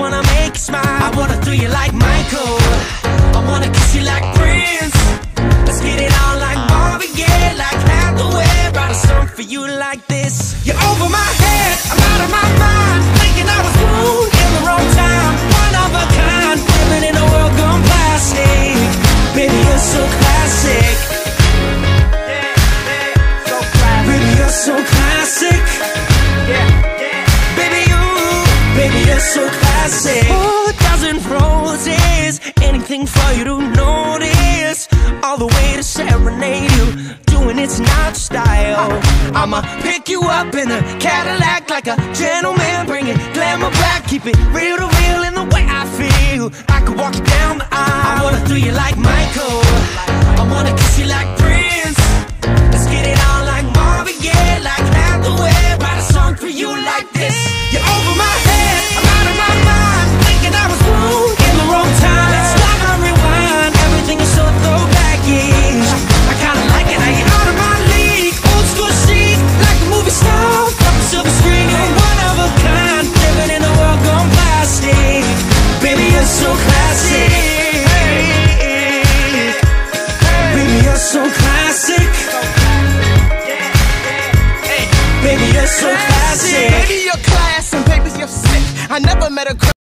wanna make you smile. I wanna throw you like Michael. I wanna kiss you like Prince. Let's get it on like Marvin Gaye, like Hathaway. Write a song for you like this. You're over my head, I'm out of my mind. Thinking I was born in the wrong time. One of a kind, living in a world gone plastic. Baby, you're so classic. Baby, you're so classic. Yeah, yeah. Baby, you, baby, you're so classic. Oh, a dozen roses, anything for you to notice. All the way to serenade you, doing it's not style. I'ma pick you up in a Cadillac like a gentleman, bring it glamour back, keep it real to real Baby, you're so classic. Baby, you're class baby, you're sick. I never met a girl.